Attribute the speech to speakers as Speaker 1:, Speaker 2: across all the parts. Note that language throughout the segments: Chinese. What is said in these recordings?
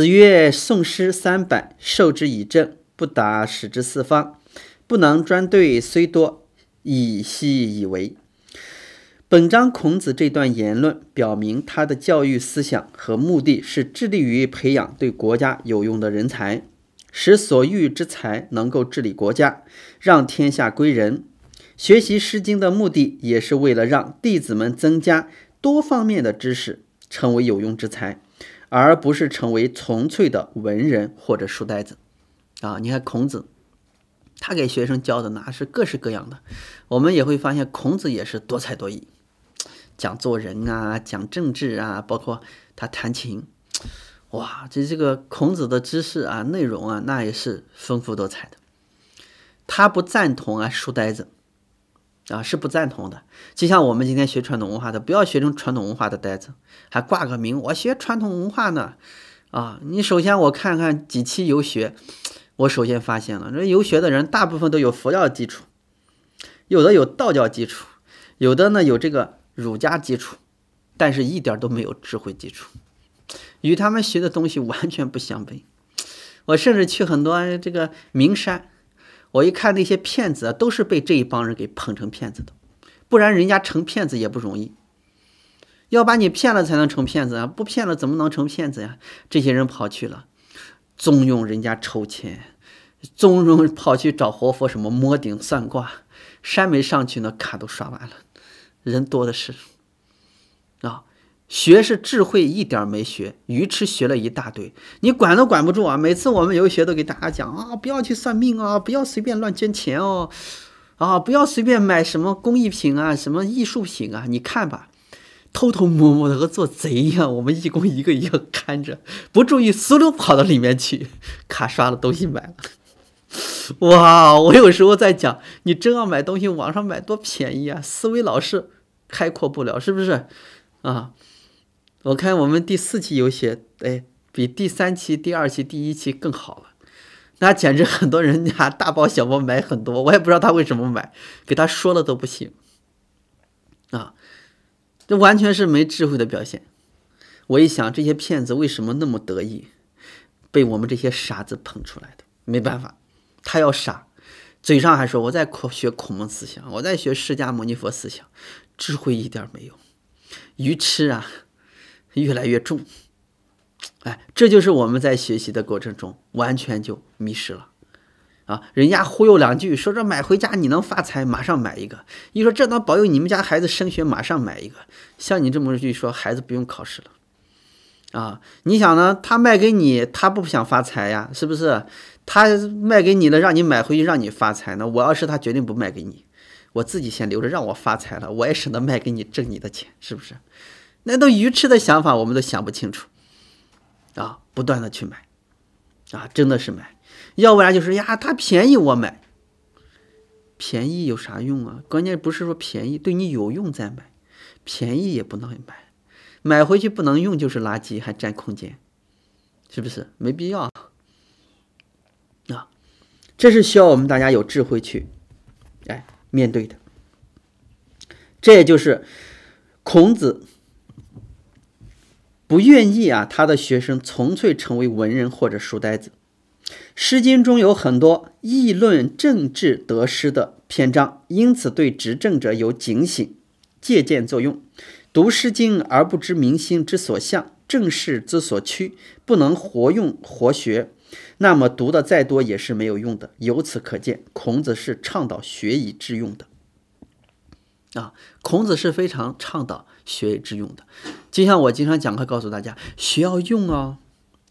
Speaker 1: 子曰：“宋诗三百，授之以政，不达使之四方。不能专对，虽多，以奚以为？”本章孔子这段言论表明，他的教育思想和目的是致力于培养对国家有用的人才，使所育之才能够治理国家，让天下归仁。学习《诗经》的目的，也是为了让弟子们增加多方面的知识，成为有用之才，而不是成为纯粹的文人或者书呆子。啊，你看孔子，他给学生教的那是各式各样的。我们也会发现，孔子也是多才多艺。讲做人啊，讲政治啊，包括他弹琴，哇，这这个孔子的知识啊，内容啊，那也是丰富多彩的。他不赞同啊，书呆子啊，是不赞同的。就像我们今天学传统文化的，不要学成传统文化的呆子，还挂个名，我学传统文化呢。啊，你首先我看看几期游学，我首先发现了，这游学的人大部分都有佛教基础，有的有道教基础，有的呢有这个。儒家基础，但是一点都没有智慧基础，与他们学的东西完全不相悖。我甚至去很多这个名山，我一看那些骗子啊，都是被这一帮人给捧成骗子的，不然人家成骗子也不容易，要把你骗了才能成骗子啊！不骗了怎么能成骗子呀？这些人跑去了，纵用人家抽签，纵容跑去找活佛什么摸顶算卦，山没上去呢，卡都刷完了。人多的是，学是智慧，一点没学，愚痴学了一大堆，你管都管不住啊！每次我们游学都给大家讲啊，不要去算命啊，不要随便乱捐钱哦，啊，不要随便买什么工艺品啊，什么艺术品啊，你看吧，偷偷摸摸的和做贼一样，我们义工一个一个看着，不注意，嗖溜跑到里面去，卡刷了东西买了。哇，我有时候在讲，你真要买东西，网上买多便宜啊！思维老是开阔不了，是不是？啊，我看我们第四期有写，哎，比第三期、第二期、第一期更好了。那简直很多人家大包小包买很多，我也不知道他为什么买，给他说了都不行。啊，这完全是没智慧的表现。我一想，这些骗子为什么那么得意？被我们这些傻子捧出来的，没办法。他要傻，嘴上还说我在学孔孟思想，我在学释迦牟尼佛思想，智慧一点没有，愚痴啊，越来越重。哎，这就是我们在学习的过程中完全就迷失了啊！人家忽悠两句，说这买回家你能发财，马上买一个；一说这能保佑你们家孩子升学，马上买一个。像你这么一句说，孩子不用考试了啊？你想呢？他卖给你，他不想发财呀，是不是？他卖给你了，让你买回去，让你发财呢。我要是他，决定不卖给你，我自己先留着，让我发财了，我也省得卖给你挣你的钱，是不是？那都愚痴的想法，我们都想不清楚啊！不断的去买，啊，真的是买，要不然就是呀，它便宜我买，便宜有啥用啊？关键不是说便宜对你有用再买，便宜也不能买，买回去不能用就是垃圾，还占空间，是不是？没必要。啊这是需要我们大家有智慧去，哎，面对的。这也就是孔子不愿意啊，他的学生纯粹成为文人或者书呆子。《诗经》中有很多议论政治得失的篇章，因此对执政者有警醒、借鉴作用。读《诗经》而不知民心之所向，政事之所趋，不能活用活学。那么读的再多也是没有用的。由此可见，孔子是倡导学以致用的。啊，孔子是非常倡导学以致用的。就像我经常讲课告诉大家，学要用哦，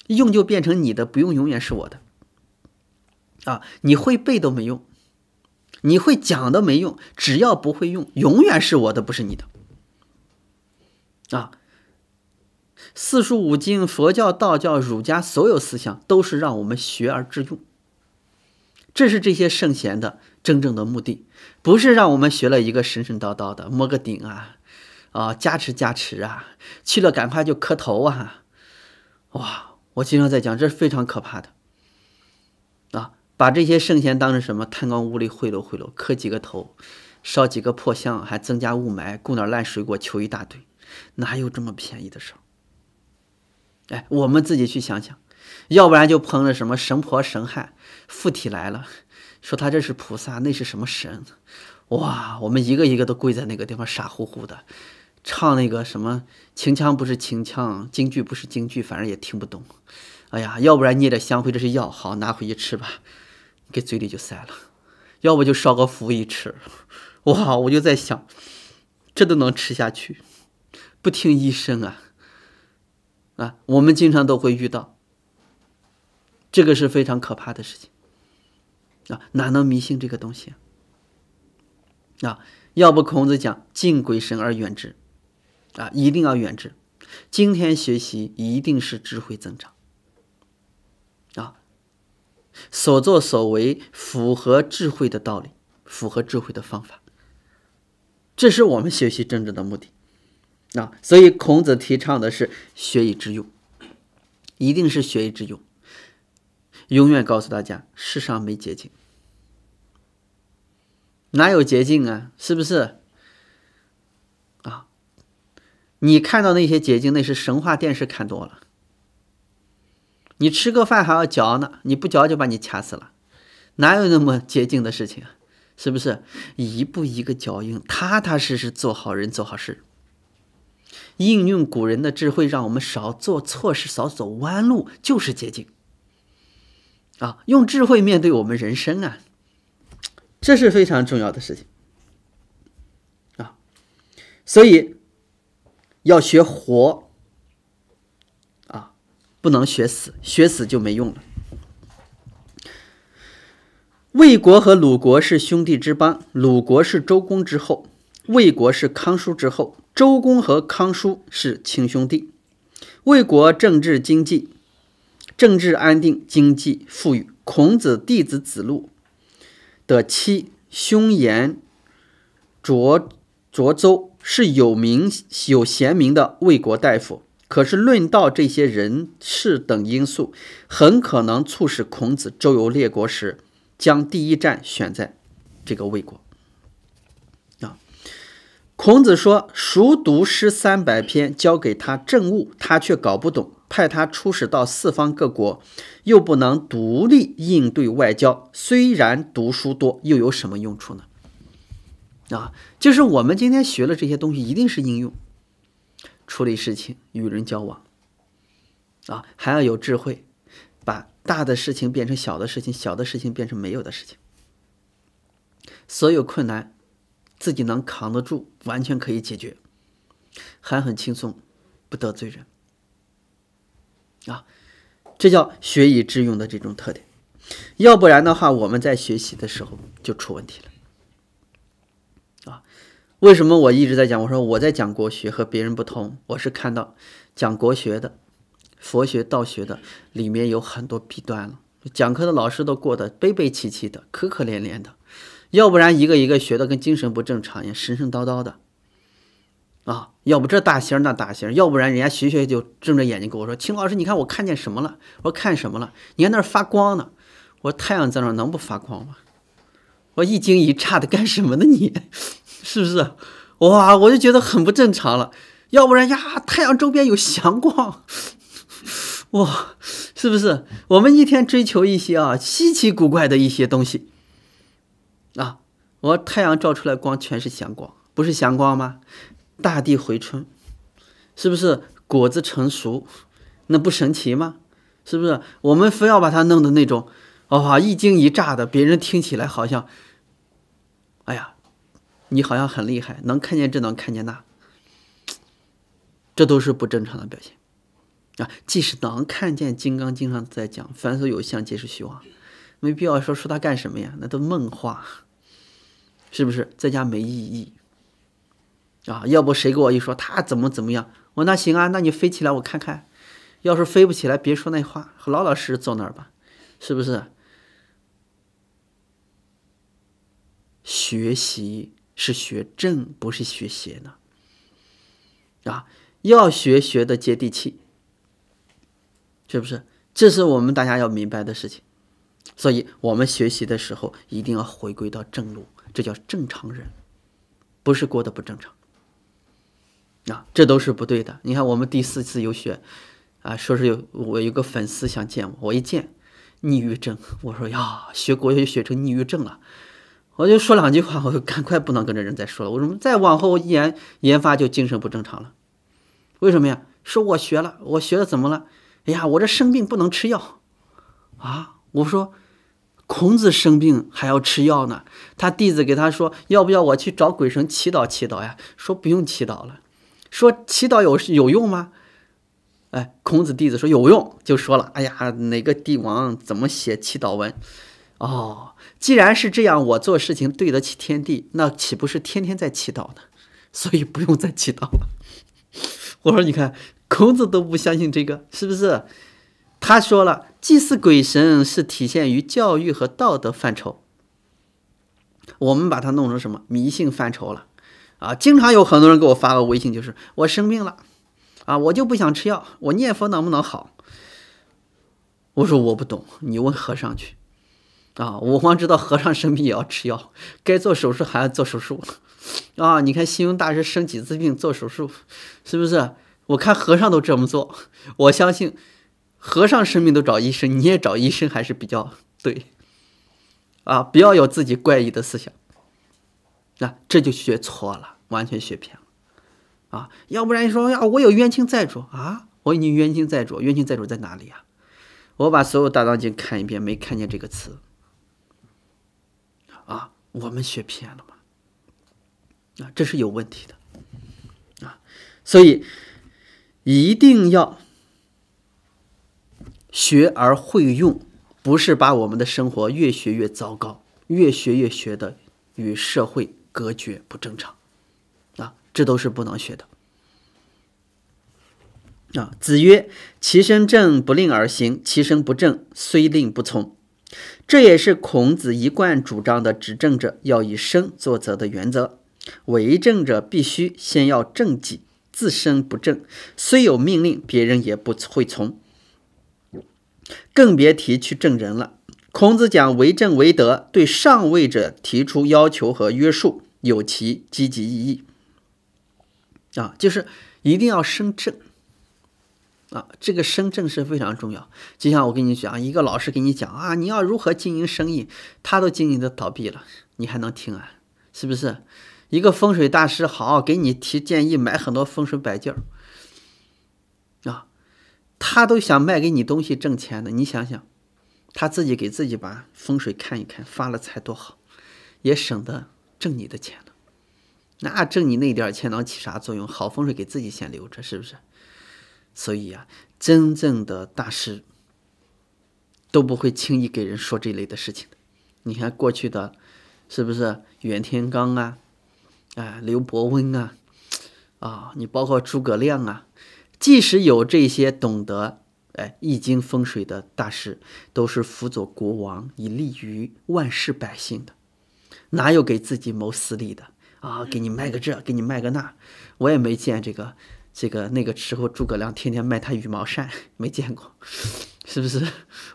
Speaker 1: 用就变成你的，不用永远是我的。啊，你会背都没用，你会讲都没用，只要不会用，永远是我的，不是你的。啊。四书五经、佛教、道教、儒家所有思想都是让我们学而致用，这是这些圣贤的真正的目的，不是让我们学了一个神神叨叨的摸个顶啊，啊加持加持啊，去了赶快就磕头啊，哇！我经常在讲，这是非常可怕的啊！把这些圣贤当成什么？贪官污吏贿赂贿赂，磕几个头，烧几个破香，还增加雾霾，供点烂水果，求一大堆，哪有这么便宜的事儿？哎，我们自己去想想，要不然就碰着什么神婆神汉附体来了，说他这是菩萨，那是什么神？哇，我们一个一个都跪在那个地方，傻乎乎的，唱那个什么秦腔不是秦腔，京剧不是京剧，反正也听不懂。哎呀，要不然捏着香灰，这是药，好拿回去吃吧，给嘴里就塞了；要不就烧个符一吃。哇，我就在想，这都能吃下去，不听医生啊？啊，我们经常都会遇到。这个是非常可怕的事情啊！哪能迷信这个东西啊？啊，要不孔子讲“敬鬼神而远之”，啊，一定要远之。今天学习一定是智慧增长啊，所作所为符合智慧的道理，符合智慧的方法，这是我们学习政治的目的啊。所以孔子提倡的是学以致用，一定是学以致用。永远告诉大家，世上没捷径，哪有捷径啊？是不是？啊，你看到那些捷径，那是神话电视看多了。你吃个饭还要嚼呢，你不嚼就把你掐死了，哪有那么捷径的事情啊？是不是？一步一个脚印，踏踏实实做好人，做好事，应用古人的智慧，让我们少做错事，少走弯路，就是捷径。啊，用智慧面对我们人生啊，这是非常重要的事情啊，所以要学活啊，不能学死，学死就没用了。魏国和鲁国是兄弟之邦，鲁国是周公之后，魏国是康叔之后，周公和康叔是亲兄弟。魏国政治经济。政治安定，经济富裕。孔子弟子子路的妻兄颜卓卓周是有名有贤名的魏国大夫。可是论到这些人事等因素，很可能促使孔子周游列国时，将第一站选在这个魏国。啊，孔子说：“熟读诗三百篇，交给他政务，他却搞不懂。”派他出使到四方各国，又不能独立应对外交，虽然读书多，又有什么用处呢？啊，就是我们今天学了这些东西，一定是应用，处理事情、与人交往，啊，还要有智慧，把大的事情变成小的事情，小的事情变成没有的事情，所有困难自己能扛得住，完全可以解决，还很轻松，不得罪人。啊，这叫学以致用的这种特点，要不然的话，我们在学习的时候就出问题了。为什么我一直在讲？我说我在讲国学和别人不同，我是看到讲国学的、佛学、道学的里面有很多弊端了，讲课的老师都过得悲悲戚戚的、可可怜怜的，要不然一个一个学的跟精神不正常一样，神神叨叨的。啊，要不这大仙那大仙，要不然人家学学就睁着眼睛跟我说：“秦老师，你看我看见什么了？”我说：“看什么了？你看那儿发光呢。”我说：“太阳在那儿能不发光吗？”我一惊一乍的干什么呢？你是不是？哇，我就觉得很不正常了。要不然呀，太阳周边有祥光，哇，是不是？我们一天追求一些啊稀奇古怪的一些东西啊。我太阳照出来光全是祥光，不是祥光吗？大地回春，是不是果子成熟？那不神奇吗？是不是？我们非要把它弄的那种，哇，一惊一乍的，别人听起来好像，哎呀，你好像很厉害，能看见这，能看见那，这都是不正常的表现啊！即使能看见，《金刚经》上在讲，凡所有相，皆是虚妄，没必要说说它干什么呀？那都梦话，是不是？在家没意义。啊，要不谁给我一说他怎么怎么样，我那行啊，那你飞起来我看看。要是飞不起来，别说那话，老老实实坐那儿吧，是不是？学习是学正，不是学邪呢。啊，要学学的接地气，是不是？这是我们大家要明白的事情。所以我们学习的时候一定要回归到正路，这叫正常人，不是过得不正常。啊，这都是不对的。你看，我们第四次游学，啊，说是有我有个粉丝想见我，我一见抑郁症，我说呀，学国学学成抑郁症了，我就说两句话，我就赶快不能跟这人再说了。我说再往后研研发就精神不正常了，为什么呀？说我学了，我学了怎么了？哎呀，我这生病不能吃药啊！我说孔子生病还要吃药呢，他弟子给他说要不要我去找鬼神祈祷祈祷呀？说不用祈祷了，说祈祷有有用吗？哎，孔子弟子说有用，就说了：“哎呀，哪个帝王怎么写祈祷文？哦，既然是这样，我做事情对得起天地，那岂不是天天在祈祷呢？所以不用再祈祷了。”我说：“你看，孔子都不相信这个，是不是？”他说了，祭祀鬼神是体现于教育和道德范畴，我们把它弄成什么迷信范畴了？啊，经常有很多人给我发个微信，就是我生病了。啊，我就不想吃药，我念佛能不能好？我说我不懂，你问和尚去。啊，我光知道和尚生病也要吃药，该做手术还要做手术。啊，你看信用大师生几次病做手术，是不是？我看和尚都这么做，我相信和尚生病都找医生，你也找医生还是比较对。啊，不要有自己怪异的思想，那这就学错了，完全学偏了。啊，要不然你说呀，我有冤亲债主啊，我已经冤亲债主，冤亲债主在哪里呀？我把所有大藏经看一遍，没看见这个词。我们学偏了吗？啊，这是有问题的。啊，所以一定要学而会用，不是把我们的生活越学越糟糕，越学越学的与社会隔绝，不正常。啊这都是不能学的啊！子曰：“其身正，不令而行；其身不正，虽令不从。”这也是孔子一贯主张的执政者要以身作则的原则。为政者必须先要正己，自身不正，虽有命令，别人也不会从，更别提去正人了。孔子讲为政为德，对上位者提出要求和约束，有其积极意义。啊，就是一定要生正啊，这个生正是非常重要。就像我跟你讲，一个老师给你讲啊，你要如何经营生意，他都经营的倒闭了，你还能听啊？是不是？一个风水大师好给你提建议，买很多风水摆件儿啊，他都想卖给你东西挣钱的。你想想，他自己给自己把风水看一看，发了财多好，也省得挣你的钱了。那挣你那点钱能起啥作用？好风水给自己先留着，是不是？所以啊，真正的大师都不会轻易给人说这类的事情的。你看过去的，是不是袁天罡啊，哎，刘伯温啊，啊，你包括诸葛亮啊，即使有这些懂得哎易经风水的大师，都是辅佐国王以利于万世百姓的，哪有给自己谋私利的？啊，给你卖个这，给你卖个那，我也没见这个，这个那个时候诸葛亮天天卖他羽毛扇，没见过，是不是？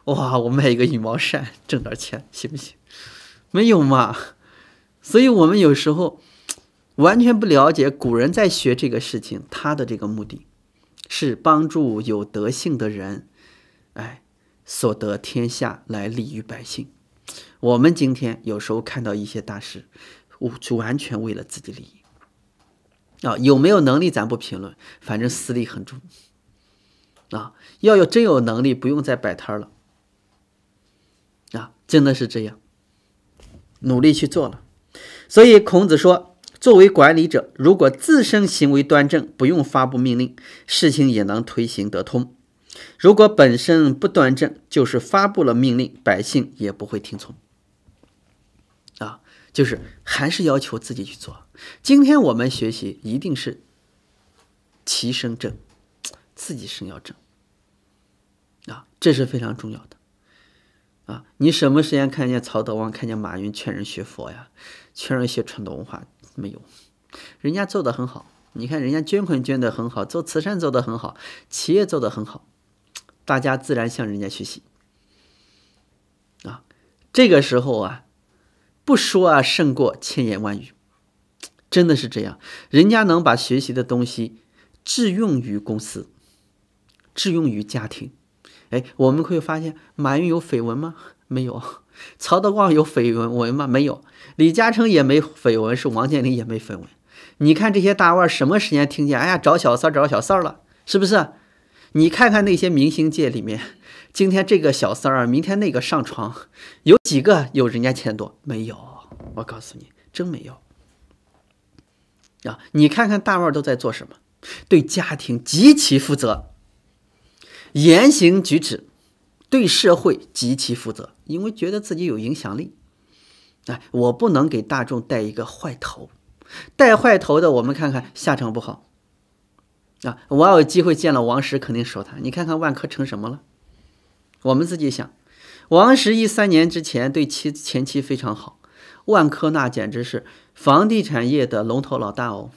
Speaker 1: 哇，我卖一个羽毛扇挣点钱行不行？没有嘛。所以我们有时候完全不了解古人在学这个事情，他的这个目的是帮助有德性的人，哎，所得天下来利于百姓。我们今天有时候看到一些大师。就完全为了自己利益啊！有没有能力咱不评论，反正私利很重啊！要有真有能力，不用再摆摊了啊！真的是这样，努力去做了。所以孔子说，作为管理者，如果自身行为端正，不用发布命令，事情也能推行得通；如果本身不端正，就是发布了命令，百姓也不会听从。就是还是要求自己去做。今天我们学习一定是其身正，自己身要正啊，这是非常重要的啊。你什么时间看见曹德旺、看见马云劝人学佛呀？劝人学传统文化没有？人家做的很好，你看人家捐款捐的很好，做慈善做的很好，企业做的很好，大家自然向人家学习啊。这个时候啊。不说啊，胜过千言万语，真的是这样。人家能把学习的东西致用于公司，致用于家庭。哎，我们会发现，马云有绯闻吗？没有。曹德旺有绯闻闻吗？没有。李嘉诚也没绯闻，是王健林也没绯闻。你看这些大腕什么时间听见？哎呀，找小三儿找小三儿了，是不是？你看看那些明星界里面，今天这个小三儿，明天那个上床，有几个有人家钱多？没有。我告诉你，真没有。啊，你看看大腕都在做什么？对家庭极其负责，言行举止对社会极其负责，因为觉得自己有影响力。哎，我不能给大众带一个坏头，带坏头的，我们看看下场不好。啊，我要有机会见了王石，肯定说他。你看看万科成什么了？我们自己想，王石一三年之前对妻前妻非常好，万科那简直是房地产业的龙头老大哦。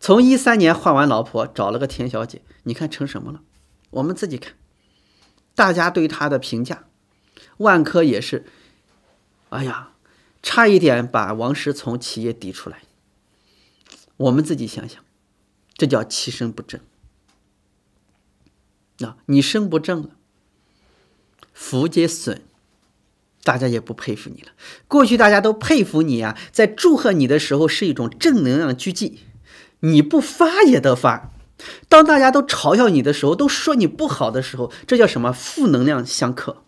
Speaker 1: 从一三年换完老婆，找了个田小姐，你看成什么了？我们自己看，大家对他的评价，万科也是，哎呀，差一点把王石从企业抵出来。我们自己想想，这叫其身不正。那你身不正了，福皆损，大家也不佩服你了。过去大家都佩服你啊，在祝贺你的时候是一种正能量聚集。你不发也得发，当大家都嘲笑你的时候，都说你不好的时候，这叫什么？负能量相克。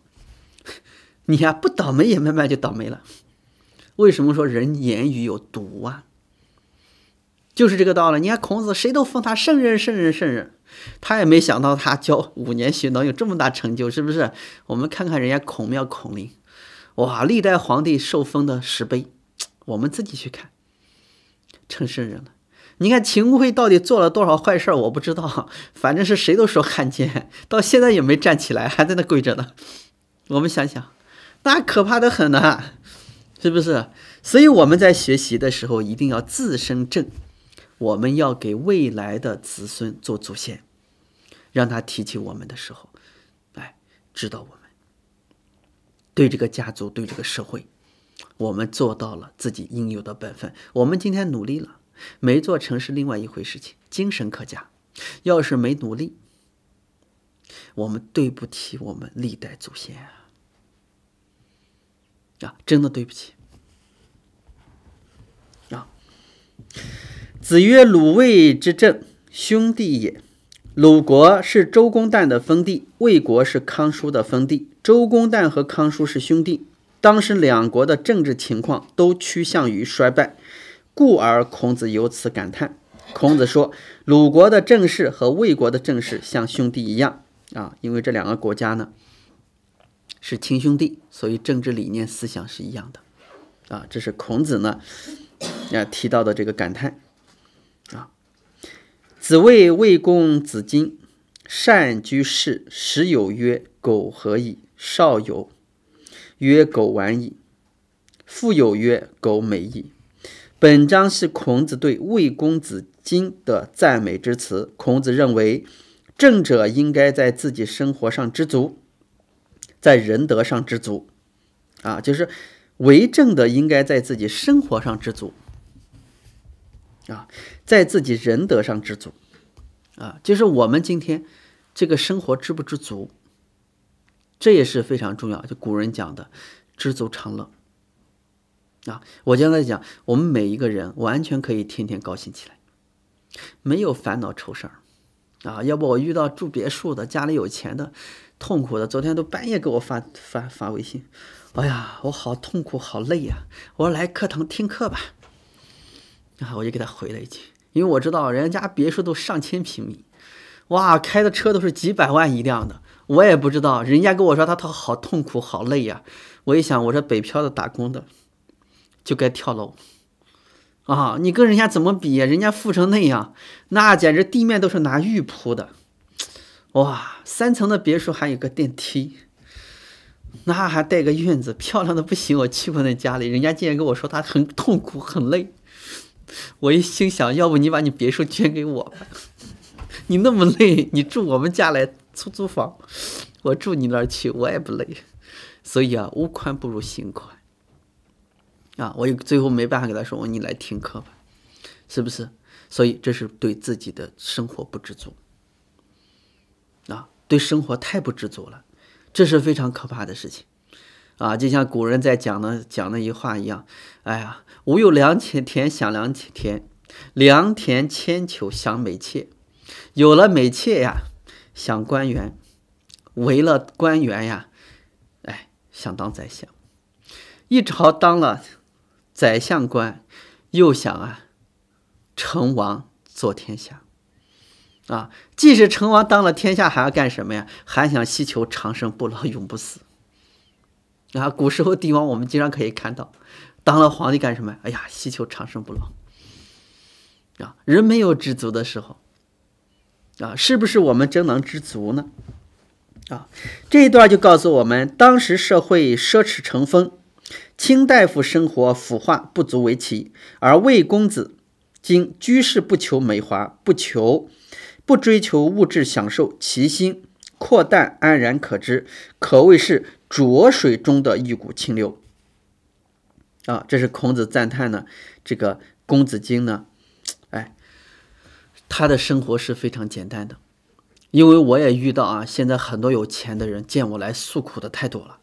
Speaker 1: 你呀，不倒霉也慢慢就倒霉了。为什么说人言语有毒啊？就是这个道理。你看孔子，谁都封他圣人，圣人，圣人，他也没想到他教五年学能有这么大成就，是不是？我们看看人家孔庙、孔林，哇，历代皇帝受封的石碑，我们自己去看，成圣人了。你看秦桧到底做了多少坏事儿我不知道，反正是谁都说汉奸，到现在也没站起来，还在那跪着呢。我们想想，那可怕的很呢，是不是？所以我们在学习的时候一定要自身正，我们要给未来的子孙做祖先，让他提起我们的时候，哎，知道我们对这个家族、对这个社会，我们做到了自己应有的本分。我们今天努力了。没做成是另外一回事情，精神可嘉。要是没努力，我们对不起我们历代祖先啊！啊，真的对不起啊！子曰：“鲁卫之政，兄弟也。鲁国是周公旦的封地，魏国是康叔的封地。周公旦和康叔是兄弟，当时两国的政治情况都趋向于衰败。”故而孔子由此感叹。孔子说：“鲁国的政事和魏国的政事像兄弟一样啊，因为这两个国家呢是亲兄弟，所以政治理念、思想是一样的啊。”这是孔子呢啊提到的这个感叹啊。子谓魏公子荆：“善居士，时有曰：‘苟何矣？’少有曰：‘苟晚矣。’复有曰：‘苟美矣。’”本章是孔子对魏公子荆的赞美之词。孔子认为，正者应该在自己生活上知足，在仁德上知足，啊，就是为政的应该在自己生活上知足，啊，在自己仁德上知足，啊，就是我们今天这个生活知不知足，这也是非常重要。就古人讲的“知足常乐”。啊，我将来讲，我们每一个人完全可以天天高兴起来，没有烦恼愁事儿啊。要不我遇到住别墅的、家里有钱的、痛苦的，昨天都半夜给我发发发微信，哎呀，我好痛苦，好累呀！我来课堂听课吧，啊，我就给他回了一句，因为我知道人家别墅都上千平米，哇，开的车都是几百万一辆的，我也不知道，人家跟我说他他好痛苦，好累呀。我一想，我这北漂的、打工的。就该跳楼啊！你跟人家怎么比呀？人家富成那样，那简直地面都是拿玉铺的，哇！三层的别墅还有个电梯，那还带个院子，漂亮的不行。我去过那家里，人家竟然跟我说他很痛苦、很累。我一心想，要不你把你别墅捐给我吧？你那么累，你住我们家来出租房，我住你那儿去，我也不累。所以啊，屋宽不如心宽。啊，我最后没办法给他说，你来听课吧，是不是？所以这是对自己的生活不知足。啊，对生活太不知足了，这是非常可怕的事情。啊，就像古人在讲的讲那一话一样，哎呀，吾有良田想良田，良田千秋想美妾。有了美妾呀，想官员；为了官员呀，哎，想当宰相。一朝当了宰相官，又想啊，成王做天下。啊，即使成王当了天下，还要干什么呀？还想希求长生不老，永不死。啊，古时候帝王我们经常可以看到，当了皇帝干什么？哎呀，希求长生不老。啊，人没有知足的时候，啊，是不是我们真能知足呢？啊，这一段就告诉我们，当时社会奢侈成风，卿大夫生活腐化不足为奇，而魏公子今居士不求美华，不求不追求物质享受，其心阔淡安然可知，可谓是。浊水中的一股清流啊，这是孔子赞叹呢。这个公子荆呢，哎，他的生活是非常简单的。因为我也遇到啊，现在很多有钱的人见我来诉苦的太多了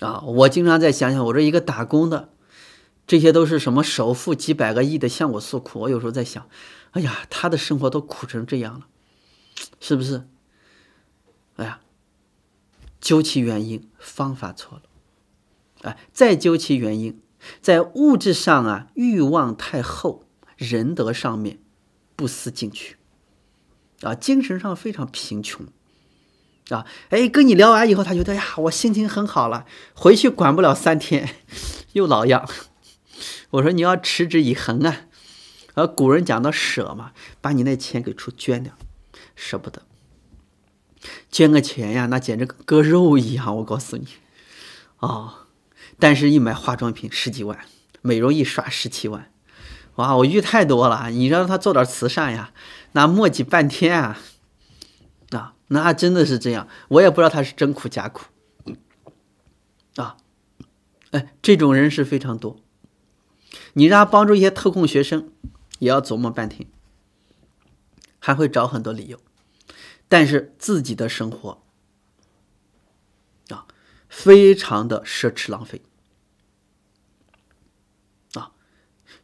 Speaker 1: 啊。我经常在想想，我这一个打工的，这些都是什么首富几百个亿的向我诉苦。我有时候在想，哎呀，他的生活都苦成这样了，是不是？哎呀。究其原因，方法错了，啊，再究其原因，在物质上啊，欲望太厚，仁德上面不思进取，啊，精神上非常贫穷，啊，哎，跟你聊完以后，他觉得呀，我心情很好了，回去管不了三天，又老样。我说你要持之以恒啊，而古人讲的舍嘛，把你那钱给出捐掉，舍不得。捐个钱呀，那简直割肉一样！我告诉你，哦，但是一买化妆品十几万，美容一刷十七万，哇，我遇太多了。你让他做点慈善呀，那磨叽半天啊，啊，那真的是这样。我也不知道他是真苦假苦，啊，哎，这种人是非常多。你让他帮助一些特供学生，也要琢磨半天，还会找很多理由。但是自己的生活啊，非常的奢侈浪费啊，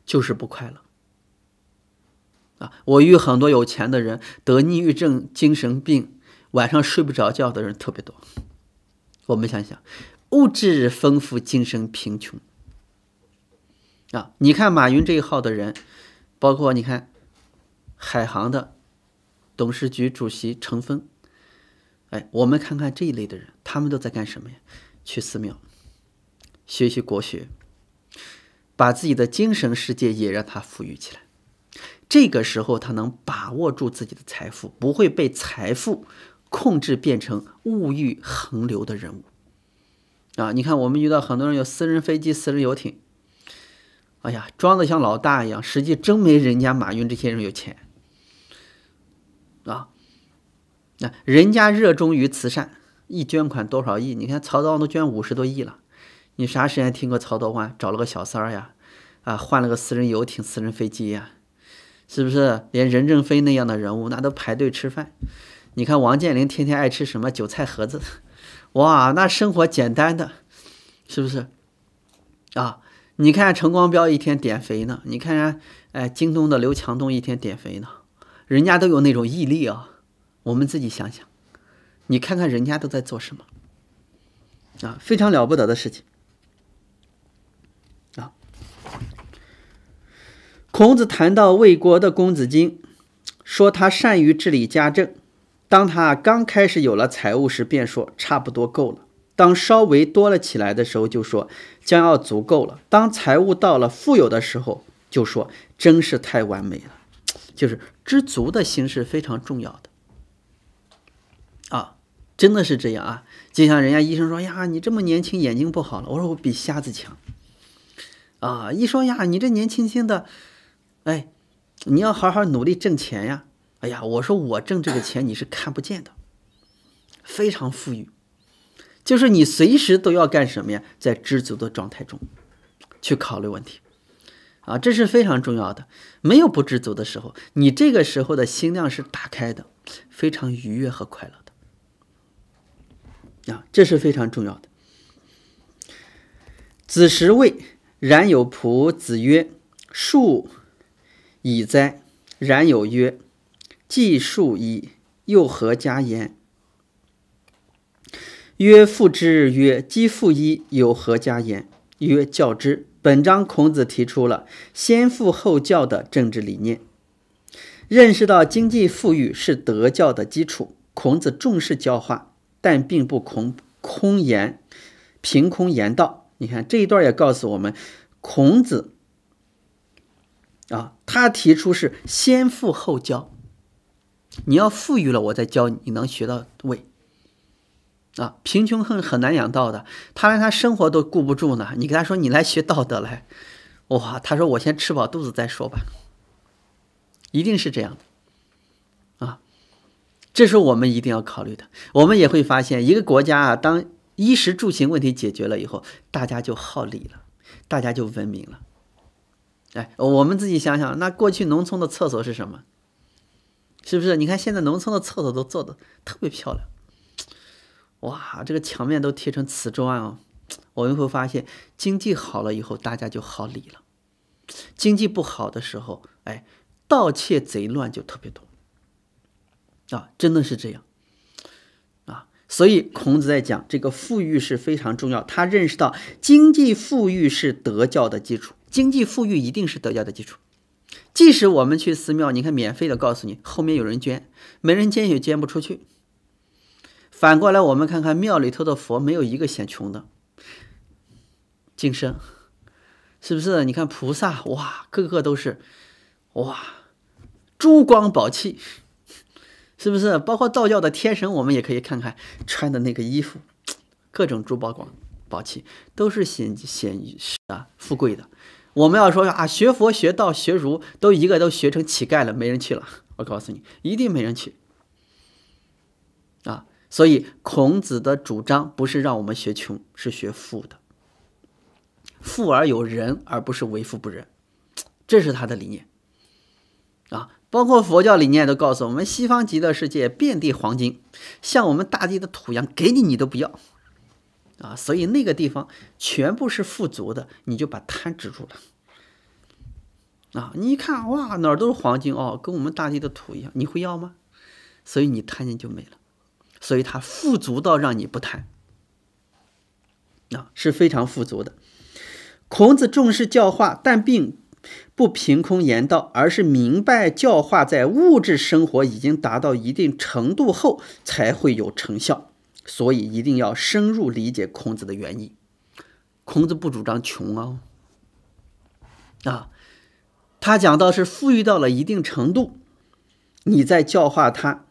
Speaker 1: 就是不快乐啊。我遇很多有钱的人得抑郁症、精神病，晚上睡不着觉的人特别多。我们想想，物质丰富，精神贫穷啊。你看马云这一号的人，包括你看海航的。董事局主席程峰，哎，我们看看这一类的人，他们都在干什么呀？去寺庙学习国学，把自己的精神世界也让他富裕起来。这个时候，他能把握住自己的财富，不会被财富控制，变成物欲横流的人物。啊，你看，我们遇到很多人有私人飞机、私人游艇，哎呀，装的像老大一样，实际真没人家马云这些人有钱。啊，那人家热衷于慈善，一捐款多少亿？你看曹操都捐五十多亿了，你啥时间听过曹操啊？找了个小三儿呀，啊，换了个私人游艇、私人飞机呀，是不是？连任正非那样的人物，那都排队吃饭。你看王健林天天爱吃什么韭菜盒子，哇，那生活简单的，是不是？啊，你看陈光标一天减肥呢，你看，哎，京东的刘强东一天减肥呢。人家都有那种毅力啊，我们自己想想，你看看人家都在做什么啊，非常了不得的事情啊。孔子谈到魏国的公子荆，说他善于治理家政。当他刚开始有了财物时，便说差不多够了；当稍微多了起来的时候，就说将要足够了；当财物到了富有的时候，就说真是太完美了。就是知足的心是非常重要的啊，真的是这样啊！就像人家医生说呀，你这么年轻，眼睛不好了。我说我比瞎子强啊！一说呀，你这年轻轻的，哎，你要好好努力挣钱呀！哎呀，我说我挣这个钱你是看不见的，非常富裕，就是你随时都要干什么呀？在知足的状态中去考虑问题。啊，这是非常重要的。没有不知足的时候，你这个时候的心量是打开的，非常愉悦和快乐的。啊，这是非常重要的。子时谓冉有仆子曰：“树矣哉！”冉有曰：“既树矣，又何加焉？”曰：“父之曰：‘既父一，有何加焉？’曰：‘教之。’本章孔子提出了先富后教的政治理念，认识到经济富裕是德教的基础。孔子重视教化，但并不空空言，凭空言道。你看这一段也告诉我们，孔子啊，他提出是先富后教，你要富裕了，我再教你，你能学到位。啊，贫穷很很难养道的，他连他生活都顾不住呢。你跟他说你来学道德来，哇，他说我先吃饱肚子再说吧，一定是这样的，啊，这是我们一定要考虑的。我们也会发现，一个国家啊，当衣食住行问题解决了以后，大家就好礼了，大家就文明了。哎，我们自己想想，那过去农村的厕所是什么？是不是？你看现在农村的厕所都做的特别漂亮。哇，这个墙面都贴成瓷砖哦！我们会发现，经济好了以后，大家就好理了；经济不好的时候，哎，盗窃贼乱就特别多啊！真的是这样啊！所以孔子在讲这个富裕是非常重要，他认识到经济富裕是德教的基础，经济富裕一定是德教的基础。即使我们去寺庙，你看免费的告诉你，后面有人捐，没人捐也捐不出去。反过来，我们看看庙里头的佛，没有一个显穷的。净身，是不是？你看菩萨，哇，个个都是，哇，珠光宝气，是不是？包括道教的天神，我们也可以看看穿的那个衣服，各种珠宝光宝气，都是显显啊富贵的。我们要说啊，学佛学道学儒，都一个都学成乞丐了，没人去了。我告诉你，一定没人去。所以，孔子的主张不是让我们学穷，是学富的。富而有仁，而不是为富不仁，这是他的理念。啊，包括佛教理念都告诉我们，西方极乐世界遍地黄金，像我们大地的土一样，给你你都不要。啊，所以那个地方全部是富足的，你就把贪止住了。啊，你一看哇，哪儿都是黄金哦，跟我们大地的土一样，你会要吗？所以你贪心就没了。所以，他富足到让你不贪，啊，是非常富足的。孔子重视教化，但并不凭空言道，而是明白教化在物质生活已经达到一定程度后才会有成效。所以，一定要深入理解孔子的原意。孔子不主张穷啊，啊，他讲到是富裕到了一定程度，你在教化他。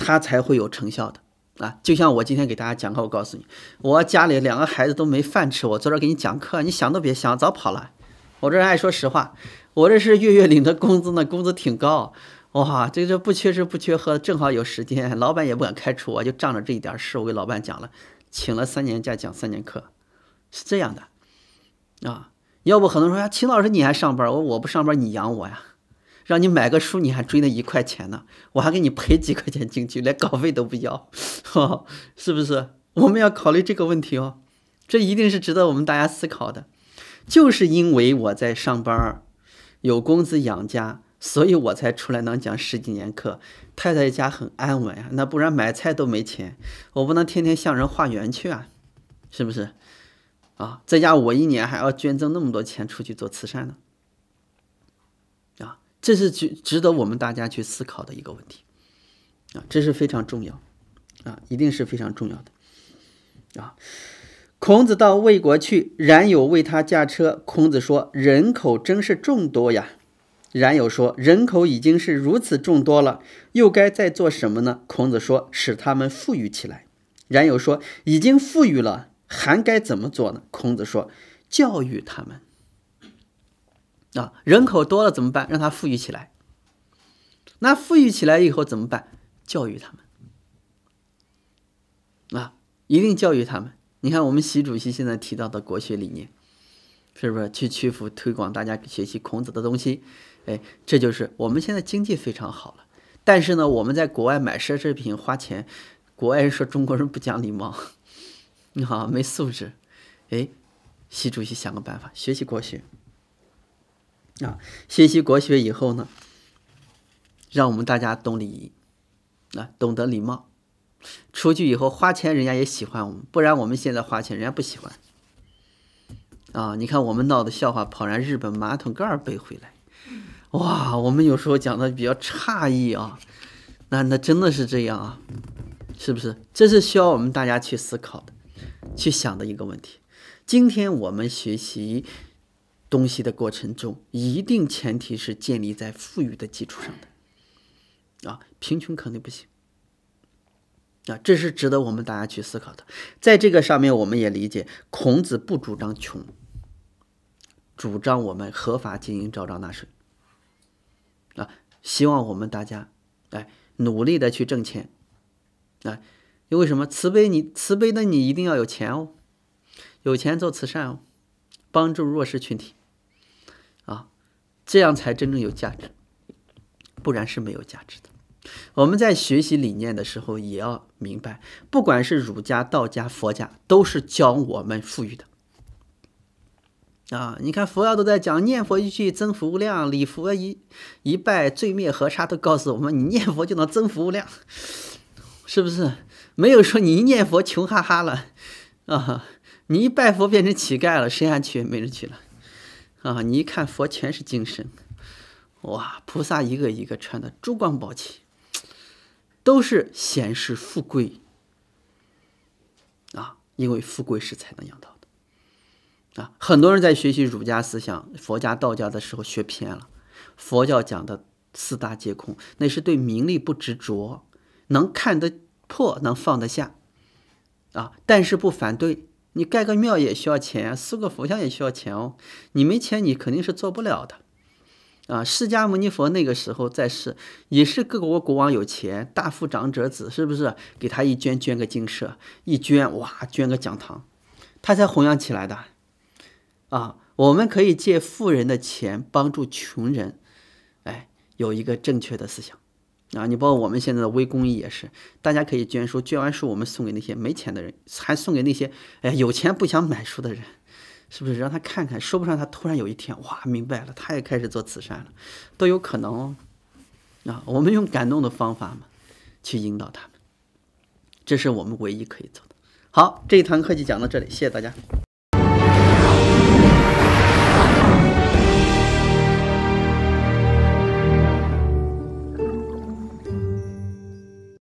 Speaker 1: 他才会有成效的啊！就像我今天给大家讲课，我告诉你，我家里两个孩子都没饭吃，我坐这给你讲课，你想都别想，早跑了。我这人爱说实话，我这是月月领的工资呢，工资挺高，哇，这这不缺吃不缺喝，正好有时间，老板也不敢开除我，就仗着这一点事，我给老板讲了，请了三年假讲三年课，是这样的啊。要不很多人说，秦老师你还上班，我我不上班你养我呀。让你买个书，你还追那一块钱呢？我还给你赔几块钱进去，连稿费都不要，哈 是不是？我们要考虑这个问题哦，这一定是值得我们大家思考的。就是因为我在上班，有工资养家，所以我才出来能讲十几年课。太太家很安稳呀，那不然买菜都没钱，我不能天天向人化缘去啊，是不是？啊，在家我一年还要捐赠那么多钱出去做慈善呢。这是值值得我们大家去思考的一个问题，啊，这是非常重要，啊，一定是非常重要的，啊。孔子到魏国去，冉有为他驾车。孔子说：“人口真是众多呀。”冉有说：“人口已经是如此众多了，又该再做什么呢？”孔子说：“使他们富裕起来。”冉有说：“已经富裕了，还该怎么做呢？”孔子说：“教育他们。”啊，人口多了怎么办？让他富裕起来。那富裕起来以后怎么办？教育他们。啊，一定教育他们。你看，我们习主席现在提到的国学理念，是不是去屈服推广大家学习孔子的东西？哎，这就是我们现在经济非常好了，但是呢，我们在国外买奢侈品花钱，国外人说中国人不讲礼貌，你 好没素质。哎，习主席想个办法，学习国学啊，学习国学以后呢，让我们大家懂礼仪啊，懂得礼貌。出去以后花钱，人家也喜欢我们，不然我们现在花钱，人家不喜欢。啊，你看我们闹的笑话，跑人日本马桶盖背回来，哇，我们有时候讲的比较诧异啊，那那真的是这样啊，是不是？这是需要我们大家去思考的，去想的一个问题。今天我们学习东西的过程中，一定前提是建立在富裕的基础上的，啊，贫穷肯定不行。啊，这是值得我们大家去思考的。在这个上面，我们也理解孔子不主张穷，主张我们合法经营、照章纳税。啊，希望我们大家哎努力的去挣钱。啊，因为什么？慈悲你慈悲的你一定要有钱哦，有钱做慈善哦，帮助弱势群体。这样才真正有价值，不然是没有价值的。我们在学习理念的时候，也要明白，不管是儒家、道家、佛家，都是教我们富裕的。啊，你看佛教都在讲念佛一句增福无量，礼佛一一拜罪灭河沙，都告诉我们，你念佛就能增福无量，是不是？没有说你一念佛穷哈哈了啊，你一拜佛变成乞丐了，谁还去？没人去了啊！你一看佛全是精神，哇，菩萨一个一个穿的珠光宝气。都是显示富贵啊，因为富贵是才能养道的啊。很多人在学习儒家思想、佛家、道家的时候学偏了。佛教讲的四大皆空，那是对名利不执着，能看得破，能放得下啊。但是不反对，你盖个庙也需要钱，塑个佛像也需要钱哦。你没钱，你肯定是做不了的。啊，释迦牟尼佛那个时候在世，也是各国国王有钱，大富长者子，是不是？给他一捐，捐个精舍，一捐，哇，捐个讲堂，他才弘扬起来的。啊，我们可以借富人的钱帮助穷人，哎，有一个正确的思想。啊，你包括我们现在的微公益也是，大家可以捐书，捐完书我们送给那些没钱的人，还送给那些哎有钱不想买书的人。是不是让他看看？说不上，他突然有一天，哇，明白了，他也开始做慈善了，都有可能哦。啊，我们用感动的方法嘛，去引导他们，这是我们唯一可以做的。好，这一堂课就讲到这里，谢谢大家。